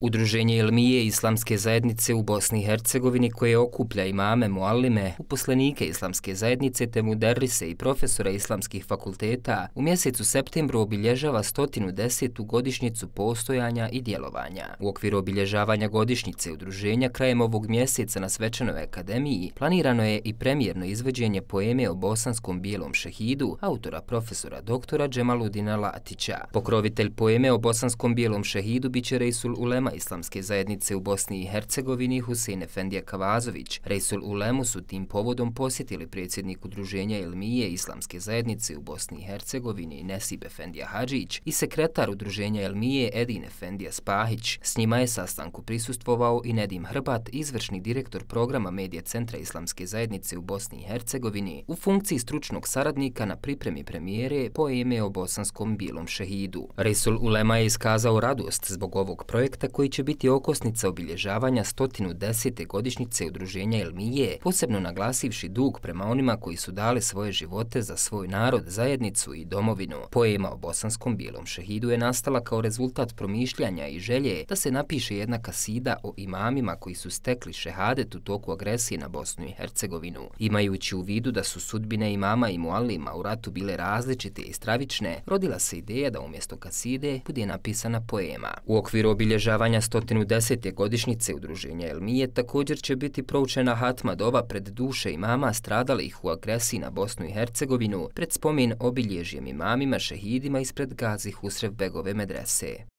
Udruženje Ilmije Islamske zajednice u Bosni i Hercegovini koje okuplja imame muallime, uposlenike Islamske zajednice te muderise i profesora islamskih fakulteta u mjesecu septembru obilježava 110. godišnjicu postojanja i djelovanja. U okviru obilježavanja godišnjice udruženja krajem ovog mjeseca na Svečanoj akademiji planirano je i premijerno izveđenje poeme o bosanskom bijelom šehidu autora profesora doktora Džemaludina Latića. Pokrovitelj poeme o bosanskom bijelom šehidu biće Rejsul Ulema ulema islamske zajednice u Bosni i Hercegovini Husein Efendija Kavazović. Resul Ulemu su tim povodom posjetili predsjednik udruženja Elmije islamske zajednice u Bosni i Hercegovini Nesib Efendija Hadžić i sekretar udruženja Elmije Edin Efendija Spahić. S njima je sastanku prisustvovao i Nedim Hrbat, izvršni direktor programa Medije centra islamske zajednice u Bosni i Hercegovini u funkciji stručnog saradnika na pripremi premijere poeme o bosanskom bilom šehidu. Resul Ulema je iskazao radost zbog ovog projekta koji će biti okosnica obilježavanja 110. godišnjice udruženja Elmije, posebno naglasivši dug prema onima koji su dali svoje živote za svoj narod, zajednicu i domovinu. Poema o bosanskom bijelom šehidu je nastala kao rezultat promišljanja i želje da se napiše jedna kasida o imamima koji su stekli šehadet u toku agresije na Bosnu i Hercegovinu. Imajući u vidu da su sudbine imama i muallima u ratu bile različite i stravične, rodila se ideja da umjesto kaside bude napisana poema. U okviru obilježavanja obilježavanja 110. godišnjice udruženja Elmije također će biti proučena hatma dova pred duše imama stradalih u agresiji na Bosnu i Hercegovinu pred spomin obilježjem imamima šehidima ispred Gazi Husrev Begove medrese.